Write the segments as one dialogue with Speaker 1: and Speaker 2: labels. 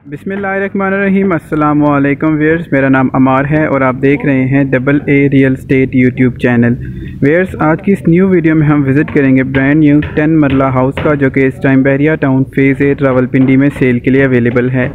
Speaker 1: बिसमीम अल्लाम वेयर्स मेरा नाम अमार है और आप देख रहे हैं double A real estate YouTube channel. Viewers आज की इस न्यू वीडियो में हम विज़िट करेंगे brand new ten marla house का, जो कि इस time Bahria town phase A Rawalpindi में सेल के लिए अवेलेबल है।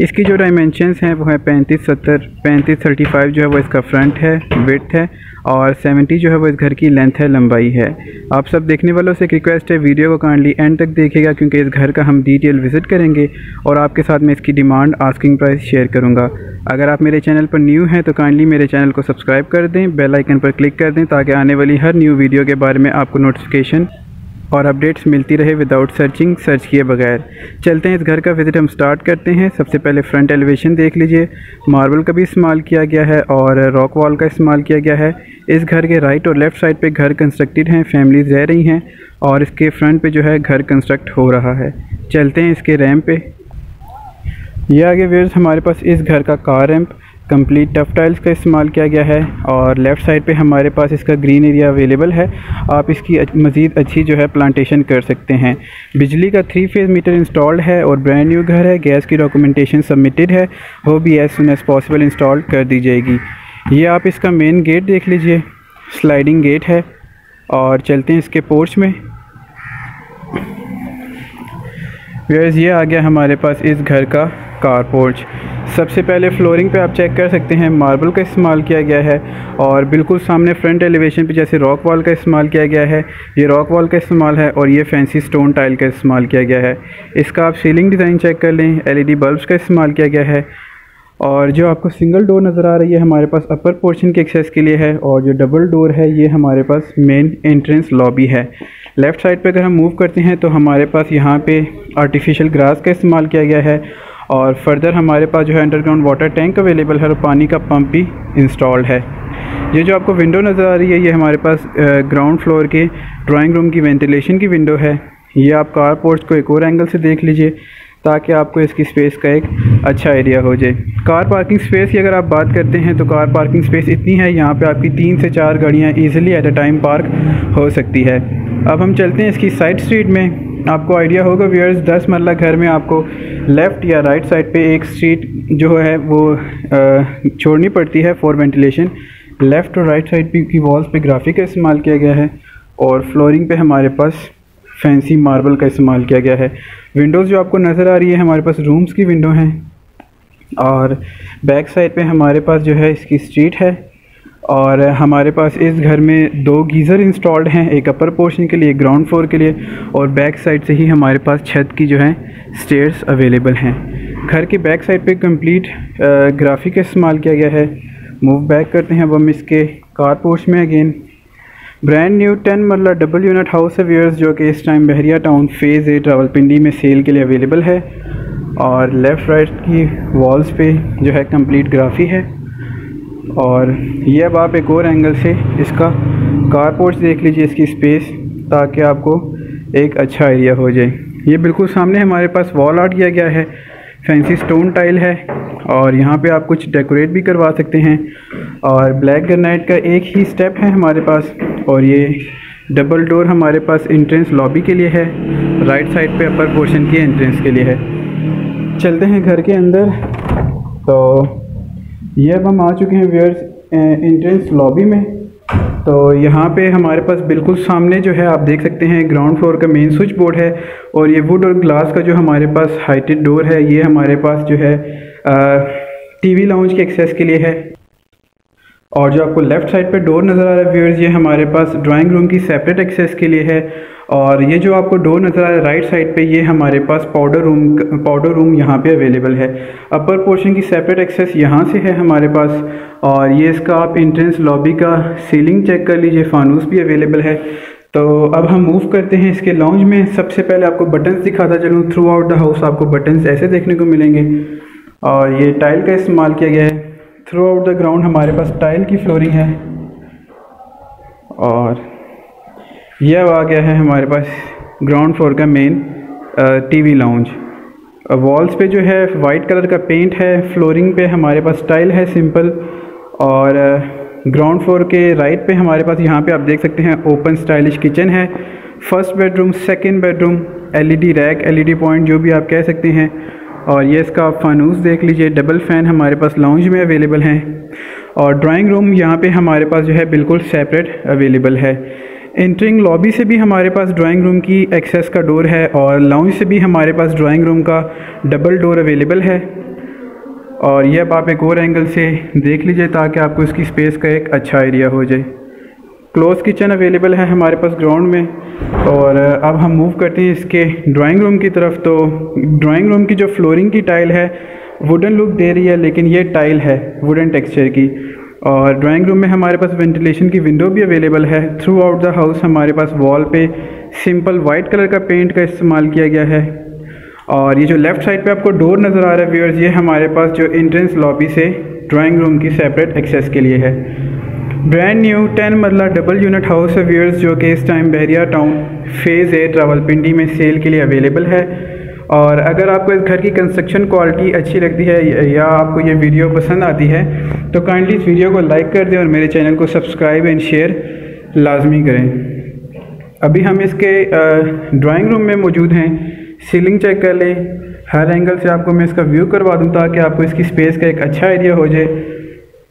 Speaker 1: इसकी जो डायमेंशंस हैं, वो है पैंतीस सत्तर, पैंतीस थर्टी फाइव जो है, वो इसका फ्रंट है विथ है। और 70 जो है वो इस घर की लेंथ है, लंबाई है। आप सब देखने वालों से एक रिक्वेस्ट है वीडियो को काइंडली एंड तक देखेगा क्योंकि इस घर का हम डिटेल विज़िट करेंगे और आपके साथ में इसकी डिमांड आस्किंग प्राइस शेयर करूँगा। अगर आप मेरे चैनल पर न्यू हैं तो काइंडली मेरे चैनल को सब्सक्राइब कर दें बेलाइकन पर क्लिक कर दें, ताकि आने वाली हर न्यू वीडियो के बारे में आपको नोटिफिकेशन और अपडेट्स मिलती रहे विदाउट सर्चिंग सर्च किए बगैर। चलते हैं इस घर का विज़िट हम स्टार्ट करते हैं। सबसे पहले फ्रंट एलिवेशन देख लीजिए। मार्बल का भी इस्तेमाल किया गया है और रॉक वॉल का इस्तेमाल किया गया है। इस घर के राइट और लेफ़्ट साइड पे घर कंस्ट्रक्टेड हैं फैमिलीज़ रह रही हैं और इसके फ्रंट पे जो है घर कंस्ट्रक्ट हो रहा है। चलते हैं इसके रैम्प पे। ये आगे वेयर्स हमारे पास इस घर का car ramp complete tough tiles का इस्तेमाल किया गया है और लेफ़्ट साइड पे हमारे पास इसका ग्रीन एरिया अवेलेबल है। आप इसकी मज़ीद अच्छी जो है प्लांटेशन कर सकते हैं। बिजली का थ्री फ़ेज़ मीटर इंस्टॉल्ड है और ब्रांड न्यू घर है। गैस की डॉक्यूमेंटेशन सबमिटेड है। वो भी as soon as possible install कर दी जाएगी। ये आप इसका मेन गेट देख लीजिए। स्लाइडिंग गेट है और चलते हैं इसके पोर्च में। वेयर्स ये आ गया हमारे पास इस घर का कार पोर्च। सबसे पहले फ्लोरिंग पे आप चेक कर सकते हैं, मार्बल का इस्तेमाल किया गया है और बिल्कुल सामने फ्रंट एलिवेशन पे जैसे रॉक वॉल का इस्तेमाल किया गया है। ये रॉक वॉल का इस्तेमाल है और ये फैंसी स्टोन टाइल का इस्तेमाल किया गया है। इसका आप सीलिंग डिज़ाइन चेक कर लें, एलईडी बल्ब्स का इस्तेमाल किया गया है। और जो आपको सिंगल डोर नज़र आ रही है, हमारे पास अपर पोर्शन के एक्सेस के लिए है और जो डबल डोर है, ये हमारे पास मेन एंट्रेंस लॉबी है। लेफ़्ट साइड पे अगर हम मूव करते हैं तो हमारे पास यहाँ पे आर्टिफिशियल ग्रास का इस्तेमाल किया गया है और फर्दर हमारे पास जो है अंडरग्राउंड वाटर टैंक अवेलेबल है और पानी का पंप भी इंस्टॉल्ड है। ये जो आपको विंडो नज़र आ रही है, ये हमारे पास ग्राउंड फ्लोर के ड्राइंग रूम की वेंटिलेशन की विंडो है। ये आप कार पोर्ट्स को एक और एंगल से देख लीजिए, ताकि आपको इसकी स्पेस का एक अच्छा एरिया हो जाए। कार पार्किंग स्पेस की अगर आप बात करते हैं तो कार पार्किंग स्पेस इतनी है, यहाँ पे आपकी तीन से चार गाड़ियाँ easily at a time park हो सकती है। अब हम चलते हैं इसकी साइड स्ट्रीट में। आपको आइडिया होगा व्यर्स दस मरला घर में आपको लेफ़्ट या राइट साइड पे एक स्ट्रीट जो है वो छोड़नी पड़ती है फॉर वेंटिलेशन लेफ़्ट और राइट साइड की वॉल्स पे ग्राफिक का इस्तेमाल किया गया है और फ्लोरिंग पे हमारे पास फैंसी मार्बल का इस्तेमाल किया गया है। विंडोज़ जो आपको नज़र आ रही है, हमारे पास रूम्स की विंडो हैं और बैक साइड पे हमारे पास जो है इसकी स्ट्रीट है। और हमारे पास इस घर में दो गीज़र इंस्टॉल्ड हैं, एक अपर पोर्शन के लिए ग्राउंड फ्लोर के लिए और बैक साइड से ही हमारे पास छत की जो है स्टेयर्स अवेलेबल हैं। घर के बैक साइड पे कंप्लीट ग्राफिक इस्तेमाल किया गया है। मूव बैक करते हैं अब हम इसके कार पोर्च में again brand new ten marla double unit house है व्यर्स जो कि इस time Bahria town phase A Rawalpindi में सेल के लिए अवेलेबल है। और लेफ़्ट राइट की वॉल्स पे जो है कंप्लीट ग्राफी है। और ये अब आप एक और एंगल से इसका कार पोर्च देख लीजिए, इसकी स्पेस ताकि आपको एक अच्छा एरिया हो जाए। ये बिल्कुल सामने हमारे पास वॉल आर्ट किया गया है फैंसी स्टोन टाइल है, और यहाँ पे आप कुछ डेकोरेट भी करवा सकते हैं। और ब्लैक ग्रेनाइट का एक ही स्टेप है हमारे पास, और ये डबल डोर हमारे पास एंट्रेंस लॉबी के लिए है। राइट साइड पे अपर पोर्शन की एंट्रेंस के लिए है। चलते हैं घर के अंदर। तो ये अब हम आ चुके हैं वेयर्स इंट्रेंस लॉबी में। तो यहाँ पे हमारे पास बिल्कुल सामने जो है, आप देख सकते हैं ग्राउंड फ्लोर का मेन स्विच बोर्ड है और ये वुड और ग्लास का जो हमारे पास हाइटेड डोर है, ये हमारे पास जो है टीवी लाउंज के एक्सेस के लिए है। और जो आपको लेफ़्ट साइड पे डोर नज़र आ रहा है व्यूअर्स ये हमारे पास ड्राइंग रूम की सेपरेट एक्सेस के लिए है। और ये जो आपको डोर नज़र आ रहा है राइट साइड पे, ये हमारे पास पाउडर रूम पाउडर रूम यहाँ पे अवेलेबल है। अपर पोर्शन की सेपरेट एक्सेस यहाँ से है हमारे पास और ये इसका आप इंट्रेंस लॉबी का सीलिंग चेक कर लीजिए फानूस भी अवेलेबल है। तो अब हम मूव करते हैं इसके लॉन्च में। सबसे पहले आपको बटन्स दिखाता चलूँ। थ्रू आउट द हाउस आपको बटन्स ऐसे देखने को मिलेंगे। और ये टाइल का इस्तेमाल किया गया है। थ्रू आउट द ग्राउंड हमारे पास टाइल की फ्लोरिंग है। और यह आ गया है हमारे पास ग्राउंड फ्लोर का मेन टीवी लाउंज वॉल्स पे जो है वाइट कलर का पेंट है फ्लोरिंग पे हमारे पास टाइल है सिंपल और ग्राउंड फ्लोर के राइट पे हमारे पास यहाँ पे आप देख सकते हैं ओपन स्टाइलिश किचन है. First bedroom second bedroom LED rack LED point जो भी आप कह सकते हैं. और ये इसका फानूस देख लीजिए डबल फ़ैन हमारे पास लाउंज में अवेलेबल हैं. और ड्राइंग रूम यहाँ पे हमारे पास जो है, बिल्कुल सेपरेट अवेलेबल है. इंटरिंग लॉबी से भी हमारे पास ड्राइंग रूम की एक्सेस का डोर है और लाउंज से भी हमारे पास ड्राइंग रूम का डबल डोर अवेलेबल है। और यह आप एक और एंगल से देख लीजिए ताकि आपको इसकी स्पेस का एक अच्छा एरिया हो जाए। क्लोज किचन अवेलेबल है हमारे पास ग्राउंड में और अब हम मूव करते हैं इसके ड्राइंग रूम की तरफ़। तो ड्राइंग रूम की जो फ्लोरिंग की टाइल है वुडन लुक दे रही है, लेकिन ये टाइल है वुडन टेक्सचर की। और ड्राइंग रूम में हमारे पास वेंटिलेशन की विंडो भी अवेलेबल है। थ्रू आउट द हाउस हमारे पास वॉल पे सिंपल वाइट कलर का पेंट का इस्तेमाल किया गया है। और ये जो लेफ़्ट साइड पे आपको डोर नज़र आ रहा है व्यूअर्स ये हमारे पास जो इंट्रेंस लॉबी से ड्राइंग रूम की सेपरेट एक्सेस के लिए है। Brand new ten marla double unit house है व्यूअर्स जो कि इस time Bahria Town phase eight Rawalpindi में सेल के लिए अवेलेबल है। और अगर आपको इस घर की कंस्ट्रक्शन क्वालिटी अच्छी लगती है या आपको ये वीडियो पसंद आती है तो काइंडली इस वीडियो को लाइक कर दें और मेरे चैनल को सब्सक्राइब एंड शेयर लाजमी करें। अभी हम इसके ड्राइंग रूम में मौजूद हैं। सीलिंग चेक कर लें। हर एंगल से आपको मैं इसका व्यू करवा दूँ ताकि आपको इसकी स्पेस का एक अच्छा एरिया हो जाए।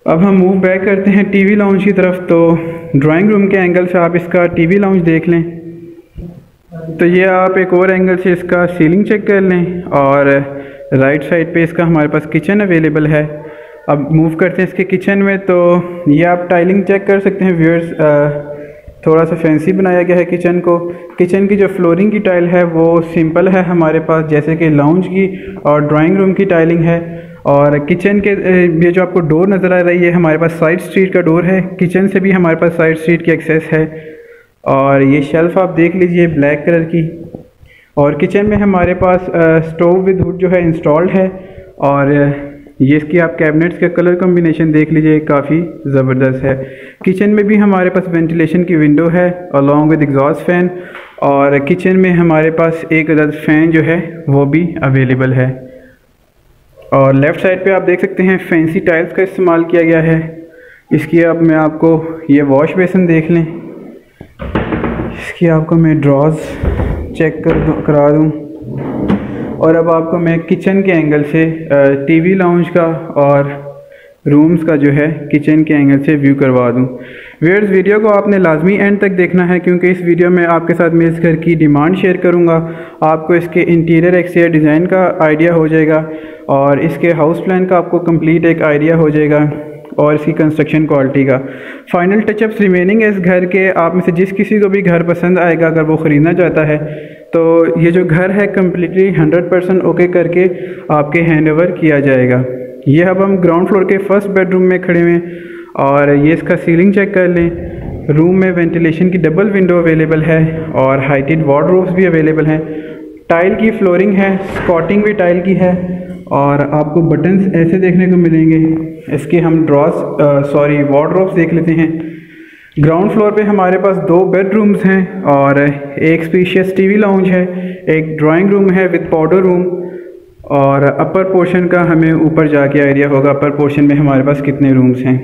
Speaker 1: अब हम मूव बैक करते हैं टीवी लाउंज की तरफ़ तो ड्राइंग रूम के एंगल से आप इसका टीवी लाउंज देख लें। तो ये आप एक और एंगल से इसका सीलिंग चेक कर लें और राइट साइड पे इसका हमारे पास किचन अवेलेबल है। अब मूव करते हैं इसके किचन में तो ये आप टाइलिंग चेक कर सकते हैं व्यूअर्स थोड़ा सा फैंसी बनाया गया है किचन को। किचन की जो फ्लोरिंग की टाइल है, वो सिंपल है हमारे पास, जैसे कि लाउंज की और ड्राइंग रूम की टाइलिंग है। और किचन के ये जो आपको डोर नज़र आ रही है, हमारे पास साइड स्ट्रीट का डोर है। किचन से भी हमारे पास साइड स्ट्रीट की एक्सेस है। और ये शेल्फ़ आप देख लीजिए ब्लैक कलर की। और किचन में हमारे पास स्टोव विद हुड जो है इंस्टॉल्ड है। और ये इसकी आप कैबिनेट्स का कलर कॉम्बिनेशन देख लीजिए काफ़ी ज़बरदस्त है। किचन में भी हमारे पास वेंटिलेशन की विंडो है अलॉन्ग विद एग्जॉस्ट फ़ैन। और किचन में हमारे पास एक अदद फ़ैन जो है, वो भी अवेलेबल है। और लेफ़्ट साइड पे आप देख सकते हैं, फैंसी टाइल्स का इस्तेमाल किया गया है। इसकी अब मैं आपको ये वॉश बेसन देख लें। इसकी आपको मैं ड्रॉज चेक कर दूँ, करा दूँ। और अब आपको मैं किचन के एंगल से टीवी लाउंज का और रूम्स का जो है किचन के एंगल से व्यू करवा दूँ। वेयर्स वीडियो को आपने लाजमी एंड तक देखना है, क्योंकि इस वीडियो में आपके साथ मैं इस घर की डिमांड शेयर करूँगा। आपको इसके इंटीरियर एक्सटीरियर डिज़ाइन का आइडिया हो जाएगा और इसके हाउस प्लान का आपको कंप्लीट एक आइडिया हो जाएगा। और इसकी कंस्ट्रक्शन क्वालिटी का। फाइनल टचअप्स रिमेनिंग है इस घर के। आप में से जिस किसी को भी घर पसंद आएगा, अगर वो ख़रीदना चाहता है तो ये जो घर है कम्प्लीटली हंड्रेड परसेंट ओके करके आपके हैंड ओवर किया जाएगा। ये अब हम ग्राउंड फ्लोर के फ़र्स्ट बेडरूम में खड़े हुए और ये इसका सीलिंग चेक कर लें। रूम में वेंटिलेशन की डबल विंडो अवेलेबल है और हाइटेड वार्डरोब्स भी अवेलेबल हैं। टाइल की फ्लोरिंग है स्कॉटिंग भी टाइल की है और आपको बटन्स ऐसे देखने को मिलेंगे। इसके हम ड्रॉस सॉरी वार्ड्रोब्स देख लेते हैं। ग्राउंड फ्लोर पे हमारे पास दो बेडरूम्स हैं और एक स्पीशियस टीवी लाउंज है, एक ड्राइंग रूम है विद पाउडर रूम और अपर पोर्शन का हमें ऊपर जाके आइडिया होगा। अपर पोर्शन में हमारे पास कितने रूम्स हैं?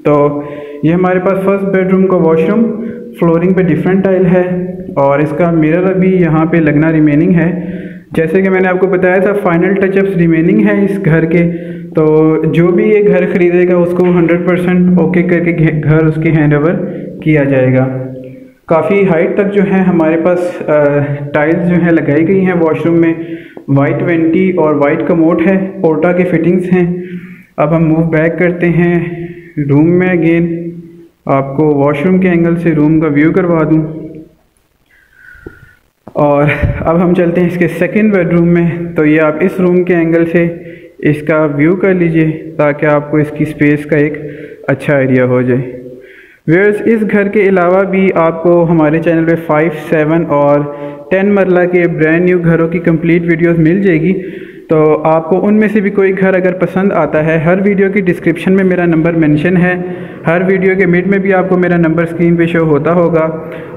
Speaker 1: तो ये हमारे पास फ़र्स्ट बेडरूम का वॉशरूम फ्लोरिंग पे डिफरेंट टाइल है और इसका मिरर अभी यहाँ पे लगना रिमेनिंग है। जैसे कि मैंने आपको बताया था फाइनल टचअप्स रिमेनिंग है इस घर के। तो जो भी ये घर ख़रीदेगा, उसको 100 परसेंट ओके करके घर उसके हैंड ओवर किया जाएगा। काफ़ी हाइट तक जो है हमारे पास टाइल्स जो है लगाई गई हैं वॉशरूम में। वाइट वेंटी और वाइट कमोट है पोर्टा के फिटिंग्स हैं। अब हम मूव बैक करते हैं रूम में अगेन आपको वॉशरूम के एंगल से रूम का व्यू करवा दूँ। और अब हम चलते हैं इसके सेकंड बेडरूम में। तो ये आप इस रूम के एंगल से इसका व्यू कर लीजिए ताकि आपको इसकी स्पेस का एक अच्छा एरिया हो जाए। वेयर्स इस घर के अलावा भी आपको हमारे चैनल पे फाइव सेवन और टेन मरला के ब्रांड न्यू घरों की कंप्लीट वीडियोस मिल जाएगी। तो आपको उनमें से भी कोई घर अगर पसंद आता है, हर वीडियो की डिस्क्रिप्शन में मेरा नंबर मेंशन है। हर वीडियो के मिड में भी आपको मेरा नंबर स्क्रीन पे शो होता होगा।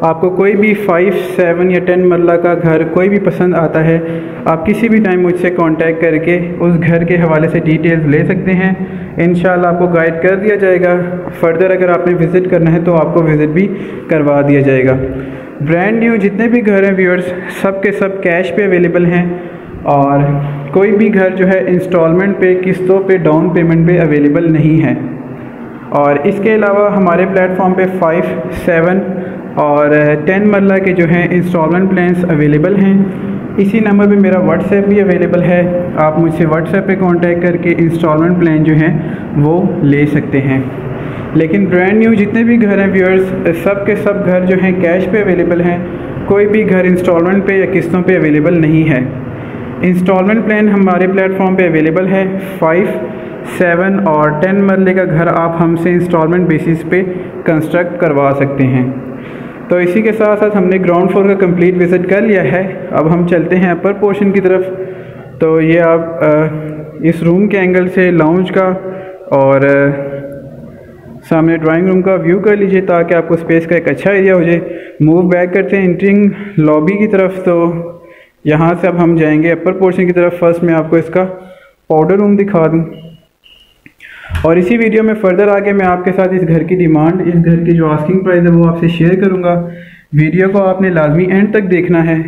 Speaker 1: आपको कोई भी फाइव सेवन या टेन मरला का घर कोई भी पसंद आता है, आप किसी भी टाइम मुझसे कांटेक्ट करके उस घर के हवाले से डिटेल्स ले सकते हैं। इन आपको गाइड कर दिया जाएगा। फर्दर अगर आपने विज़िट करना है तो आपको विज़िट भी करवा दिया जाएगा। ब्रांड न्यू जितने भी घर हैं व्यूअर्स सब के सब कैश पे अवेलेबल हैं। और कोई भी घर जो है इंस्टॉलमेंट पे, किस्तों पे डाउन पेमेंट पे अवेलेबल नहीं है। और इसके अलावा हमारे प्लेटफॉर्म पे फाइव सेवन और टेन मरला के जो हैं इंस्टॉलमेंट प्लान्स अवेलेबल हैं। इसी नंबर पे मेरा व्हाट्सएप भी अवेलेबल है। आप मुझसे व्हाट्सएप पे कांटेक्ट करके इंस्टॉलमेंट प्लान जो हैं, वो ले सकते हैं। लेकिन ब्रांड न्यू जितने भी घर हैं व्यूअर्स सब के सब घर जो हैं कैश पे अवेलेबल हैं। कोई भी घर इंस्टॉलमेंट पे या किस्तों पे अवेलेबल नहीं है। इंस्टॉलमेंट प्लान हमारे प्लेटफॉर्म पे अवेलेबल है। फाइव सेवन और टेन मरले का घर आप हमसे इंस्टॉलमेंट बेसिस पे कंस्ट्रक्ट करवा सकते हैं। तो इसी के साथ साथ हमने ग्राउंड फ्लोर का कंप्लीट विज़िट कर लिया है। अब हम चलते हैं अपर पोर्शन की तरफ़। तो ये आप इस रूम के एंगल से लाउंज का और सामने ड्राइंग रूम का व्यू कर लीजिए ताकि आपको स्पेस का एक अच्छा एरिया हो जाए। मूव बैक करते हैं इंटरिंग लॉबी की तरफ़। तो यहाँ से अब हम जाएँगे अपर पोर्शन की तरफ़। फ़र्स्ट मैं आपको इसका पाउडर रूम दिखा दूँ। और इसी वीडियो में फर्दर आगे मैं आपके साथ इस घर की डिमांड इस घर की जो आस्किंग प्राइस है वो आपसे शेयर करूँगा। वीडियो को आपने लाजमी एंड तक देखना है।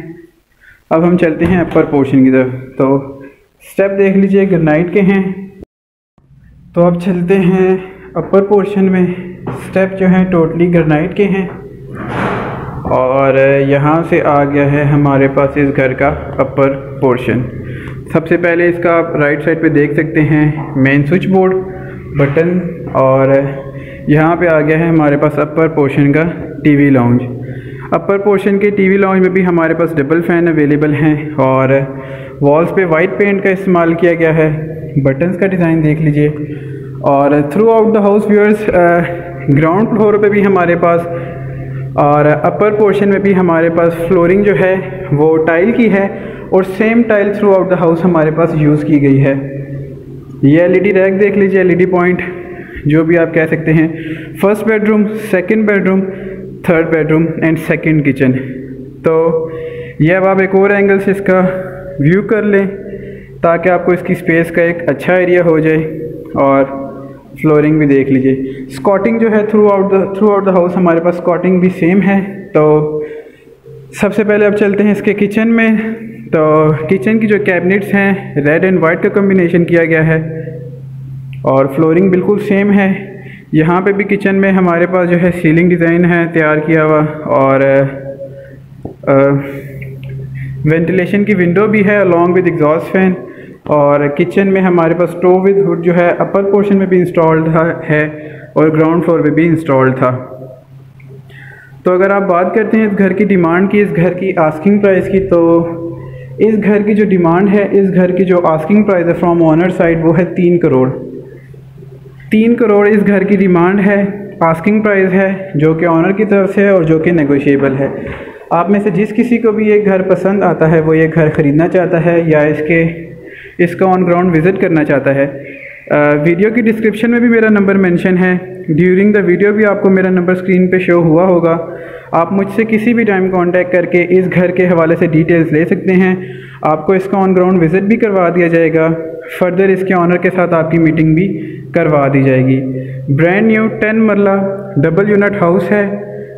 Speaker 1: अब हम चलते हैं अपर पोर्शन की तरफ़। तो स्टेप देख लीजिए ग्रनाइट के हैं। तो अब चलते हैं अपर पोर्शन में। स्टेप जो हैं टोटली ग्रेनाइट के हैं। और यहाँ से आ गया है हमारे पास इस घर का अपर पोर्शन सबसे पहले इसका आप राइट साइड पे देख सकते हैं मेन स्विच बोर्ड बटन और यहाँ पे आ गया है हमारे पास अपर पोर्शन का टीवी लाउंज अपर पोर्शन के टीवी लाउंज में भी हमारे पास डबल फ़ैन अवेलेबल हैं और वॉल्स पे वाइट पेंट का इस्तेमाल किया गया है. बटन्स का डिज़ाइन देख लीजिए. और throughout the house viewers ground floor पे भी हमारे पास और अपर पोर्शन में भी हमारे पास फ्लोरिंग जो है, वो टाइल की है और same tile throughout the house हमारे पास यूज़ की गई है। ये एलईडी रैक देख लीजिए एलईडी पॉइंट जो भी आप कह सकते हैं। First bedroom second bedroom third bedroom and second kitchen तो ये अब आप एक और एंगल से इसका व्यू कर लें, ताकि आपको इसकी स्पेस का एक अच्छा एरिया हो जाए और फ्लोरिंग भी देख लीजिए। स्कॉटिंग जो है throughout the throughout the house हमारे पास स्कॉटिंग भी सेम है। तो सबसे पहले अब चलते हैं इसके किचन में। तो किचन की जो कैबिनेट्स हैं रेड एंड वाइट का कम्बिनेशन किया गया है। और फ्लोरिंग बिल्कुल सेम है। यहाँ पे भी किचन में हमारे पास जो है सीलिंग डिज़ाइन है तैयार किया हुआ। और वेंटिलेशन की विंडो भी है अलॉन्ग विद एग्जॉस्ट फ़ैन और किचन में हमारे पास स्टोव विद हुड जो है अपर पोर्शन में भी इंस्टॉल्ड है और ग्राउंड फ्लोर पे भी इंस्टॉल्ड था। तो अगर आप बात करते हैं इस घर की डिमांड की, इस घर की आस्किंग प्राइस की तो इस घर की जो डिमांड है, इस घर की जो आस्किंग प्राइस है फ्रॉम ऑनर साइड वो है तीन करोड़। तीन करोड़ इस घर की डिमांड है आस्किंग प्राइस है, जो कि ऑनर की तरफ़ से है और जो कि नेगोशिएबल है। आप में से जिस किसी को भी ये घर पसंद आता है, वो ये घर ख़रीदना चाहता है या इसके इसका ऑन ग्राउंड विज़िट करना चाहता है। वीडियो की डिस्क्रिप्शन में भी मेरा नंबर मेंशन है। ड्यूरिंग द वीडियो भी आपको मेरा नंबर स्क्रीन पे शो हुआ होगा। आप मुझसे किसी भी टाइम कांटेक्ट करके इस घर के हवाले से डिटेल्स ले सकते हैं। आपको इसका ऑन ग्राउंड विज़िट भी करवा दिया जाएगा। फर्दर इसके ऑनर के साथ आपकी मीटिंग भी करवा दी जाएगी। Brand new ten marla double unit house है,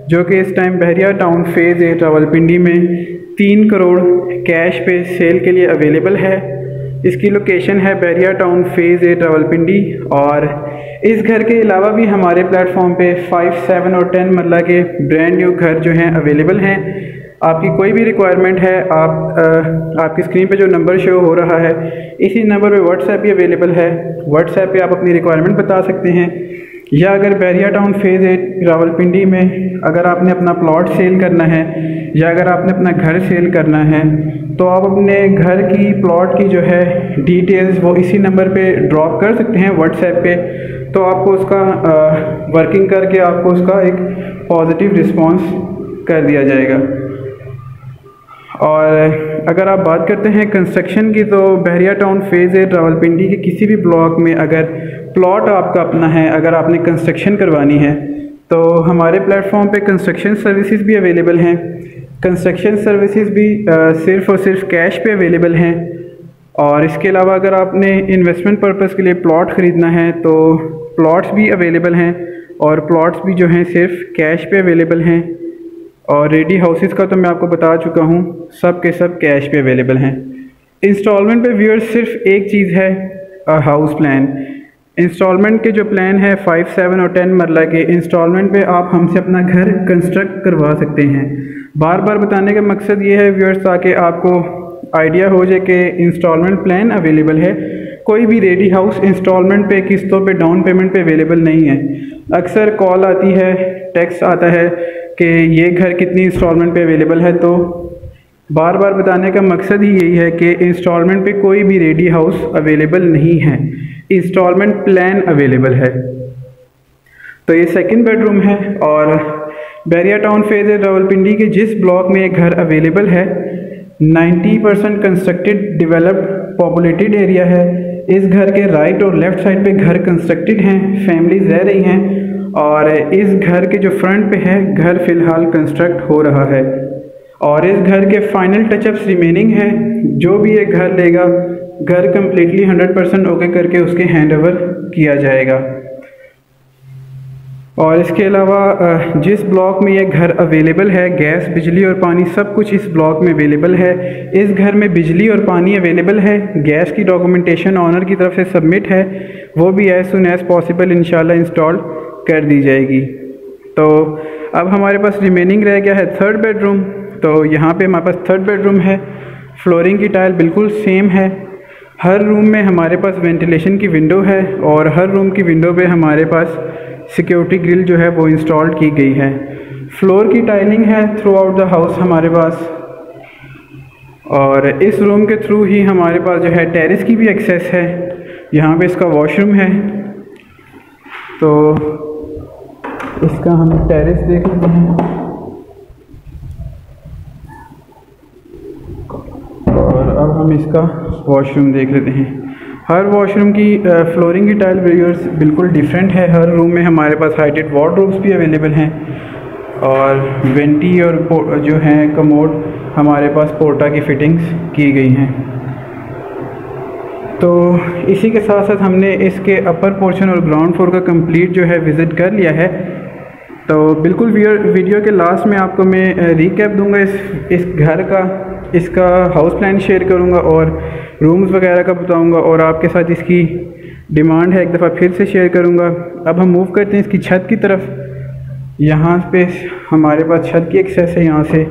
Speaker 1: जो कि इस time Bahria Town phase A Rawalpindi में तीन करोड़ कैश पे सेल के लिए अवेलेबल है। इसकी लोकेशन है Bahria Town phase A Rawalpindi और इस घर के अलावा भी हमारे प्लेटफॉर्म पे फाइव सेवन और टेन मरला के ब्रांड न्यू घर जो हैं अवेलेबल हैं। आपकी कोई भी रिक्वायरमेंट है आप आ, आपकी स्क्रीन पे जो नंबर शो हो रहा है इसी नंबर पे व्हाट्सएप भी अवेलेबल है। व्हाट्सएप पे आप अपनी रिक्वायरमेंट बता सकते हैं। या अगर Bahria Town phase eight Rawalpindi में अगर आपने अपना प्लॉट सेल करना है या अगर आपने अपना घर सेल करना है तो आप अपने घर की प्लॉट की जो है डिटेल्स वो इसी नंबर पे ड्रॉप कर सकते हैं व्हाट्सएप पे। तो आपको उसका आ, वर्किंग करके आपको उसका एक पॉजिटिव रिस्पांस कर दिया जाएगा। और अगर आप बात करते हैं कंस्ट्रक्शन की तो बहरिया टाउन फ़ेज़ है रावलपिंडी के किसी भी ब्लॉक में अगर प्लॉट आपका अपना है, अगर आपने कंस्ट्रक्शन करवानी है तो हमारे प्लेटफॉर्म पे कंस्ट्रक्शन सर्विसेज़ भी अवेलेबल हैं। कंस्ट्रक्शन सर्विसेज़ भी सिर्फ़ और सिर्फ़ कैश पे अवेलेबल हैं। और इसके अलावा अगर आपने इन्वेस्टमेंट पर्पज़ के लिए प्लॉट ख़रीदना है तो प्लॉट्स भी अवेलेबल हैं और प्लॉट्स भी जो हैं, सिर्फ़ कैश पे अवेलेबल हैं। और रेडी हाउसेस का तो मैं आपको बता चुका हूँ, सब के सब कैश पे अवेलेबल हैं। इंस्टॉलमेंट पे व्यूअर्स सिर्फ़ एक चीज़ है हाउस प्लान इंस्टॉलमेंट के जो प्लान है फाइव सेवन और टेन मरला के इंस्टॉलमेंट पे आप हमसे अपना घर कंस्ट्रक्ट करवा सकते हैं। बार बार बताने का मकसद ये है व्यूअर्स ताकि आपको आइडिया हो जाए कि इंस्टॉलमेंट प्लान अवेलेबल है। कोई भी रेडी हाउस इंस्टॉलमेंट पे, किस्तों पे डाउन पेमेंट पे अवेलेबल नहीं है। अक्सर कॉल आती है टैक्स आता है कि ये घर कितनी इंस्टॉलमेंट पे अवेलेबल है तो बार बार बताने का मकसद ही यही है कि इंस्टॉलमेंट पे कोई भी रेडी हाउस अवेलेबल नहीं है। इंस्टॉलमेंट प्लान अवेलेबल है। तो ये सेकंड बेडरूम है और बैरिया टाउन फ़ेज़ रावलपिंडी के जिस ब्लॉक में एक घर अवेलेबल है 90 percent constructed developed populated area है। इस घर के राइट और लेफ़्ट साइड पे घर कंस्ट्रक्टेड हैं फैमिलीज़ रह रही हैं। और इस घर के जो फ्रंट पे है, घर फ़िलहाल कंस्ट्रक्ट हो रहा है। और इस घर के फाइनल टचअप्स रिमेनिंग है। जो भी ये घर लेगा, घर कम्प्लीटली 100 परसेंट ओके करके उसके हैंड ओवर किया जाएगा। और इसके अलावा जिस ब्लॉक में ये घर अवेलेबल है गैस बिजली और पानी, सब कुछ इस ब्लॉक में अवेलेबल है। इस घर में बिजली और पानी अवेलेबल है। गैस की डॉक्यूमेंटेशन ऑनर की तरफ़ से सबमिट है। वो भी एज सुन एज़ पॉसिबल इंशाल्लाह इंस्टॉल कर दी जाएगी। तो अब हमारे पास रिमेनिंग रह गया है थर्ड बेडरूम तो यहाँ पे हमारे पास थर्ड बेडरूम है। फ्लोरिंग की टाइल बिल्कुल सेम है। हर रूम में हमारे पास वेंटिलेशन की विंडो है और हर रूम की विंडो पे हमारे पास सिक्योरिटी ग्रिल जो है वो इंस्टॉल की गई है। फ्लोर की टाइलिंग है थ्रू आउट द हाउस हमारे पास। और इस रूम के थ्रू ही हमारे पास जो है टेरेस की भी एक्सेस है। यहाँ पे इसका वॉशरूम है। तो इसका हम टेरेस देख लेते हैं। और अब हम इसका वॉशरूम देख लेते हैं। हर वॉशरूम की फ्लोरिंग की टाइल वेयर्स बिल्कुल डिफरेंट है। हर रूम में हमारे पास हाइटेड वार्ड्रोब्स भी अवेलेबल हैं। और वेंटी और जो हैं कमोड हमारे पास पोर्टा की फ़िटिंग्स की गई हैं। तो इसी के साथ साथ हमने इसके अपर पोर्शन और ग्राउंड फ्लोर का कंप्लीट जो है विज़िट कर लिया है। तो बिल्कुल वीडियो के लास्ट में आपको मैं रिकैप दूँगा इस इस घर का, इसका हाउस प्लान शेयर करूँगा और रूम्स वगैरह का बताऊँगा और आपके साथ इसकी डिमांड है एक दफ़ा फिर से शेयर करूँगा। अब हम मूव करते हैं इसकी छत की तरफ़। यहाँ पे हमारे पास छत की एक्सेस है यहाँ से।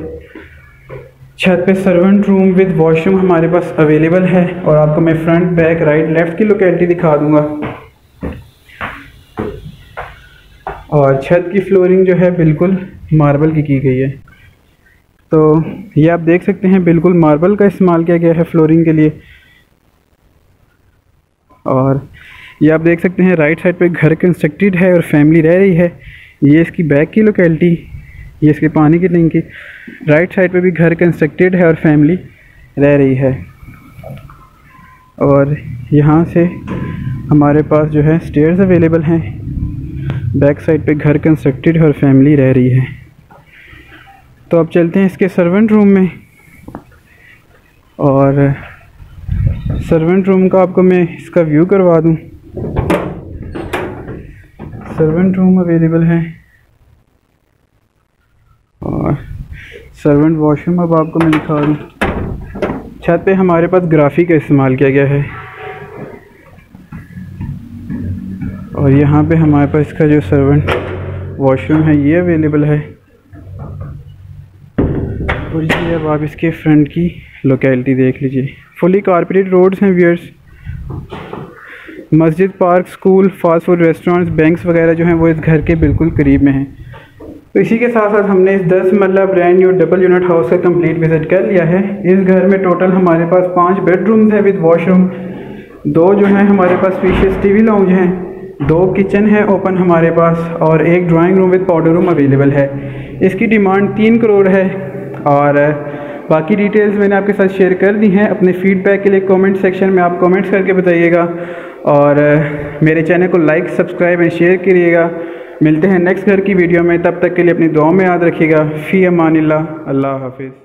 Speaker 1: छत पे सर्वेंट रूम विद वॉशरूम हमारे पास अवेलेबल है और आपको मैं फ्रंट बैक राइट लेफ़्ट की लोकेलिटी दिखा दूँगा। और छत की फ्लोरिंग जो है बिल्कुल मार्बल की की गई है। तो ये आप देख सकते हैं, बिल्कुल मार्बल का इस्तेमाल किया गया है फ्लोरिंग के लिए। और ये आप देख सकते हैं राइट साइड पे घर कंस्ट्रक्टेड है और फैमिली रह रही है। ये इसकी बैक की लोकेलिटी ये इसके पानी की टंकी राइट साइड पे भी घर कंस्ट्रक्टेड है और फैमिली रह रही है। और यहाँ से हमारे पास जो है स्टेयर्स अवेलेबल हैं। बैक साइड पे घर कंस्ट्रक्टेड और फैमिली रह रही है। तो अब चलते हैं इसके सर्वेंट रूम में। और सर्वेंट रूम का आपको मैं इसका व्यू करवा दूँ। सर्वेंट रूम अवेलेबल है। और सर्वेंट वॉशरूम अब आपको मैं दिखा दूँ। छत पे हमारे पास ग्राफी का इस्तेमाल किया गया है। और यहाँ पे हमारे पास इसका जो सर्वेंट वॉशरूम है, ये अवेलेबल है। और ये अब आप इसके फ्रंट की लोकेलिटी देख लीजिए। फुली कारपेटेड रोड्स हैं व्यूअर्स मस्जिद park school fast food restaurants banks वगैरह जो हैं, वो इस घर के बिल्कुल करीब में हैं। तो इसी के साथ साथ हमने इस दस marla brand new double unit house का कंप्लीट विज़िट कर लिया है। इस घर में टोटल हमारे पास पाँच बेडरूम्स हैं विद वॉशरूम दो जो हैं, हमारे पास स्पीशियस टीवी लाउंज हैं। दो किचन है ओपन हमारे पास और एक drawing room with powder room available है। इसकी डिमांड तीन करोड़ है और बाकी डिटेल्स मैंने आपके साथ शेयर कर दी हैं। अपने फीडबैक के लिए कमेंट सेक्शन में आप कमेंट्स करके बताइएगा और मेरे चैनल को लाइक सब्सक्राइब एंड शेयर करिएगा। मिलते हैं नेक्स्ट घर की वीडियो में। तब तक के लिए अपनी दुआ में याद रखिएगा। फ़ी अमान अल्लाह हाफिज़।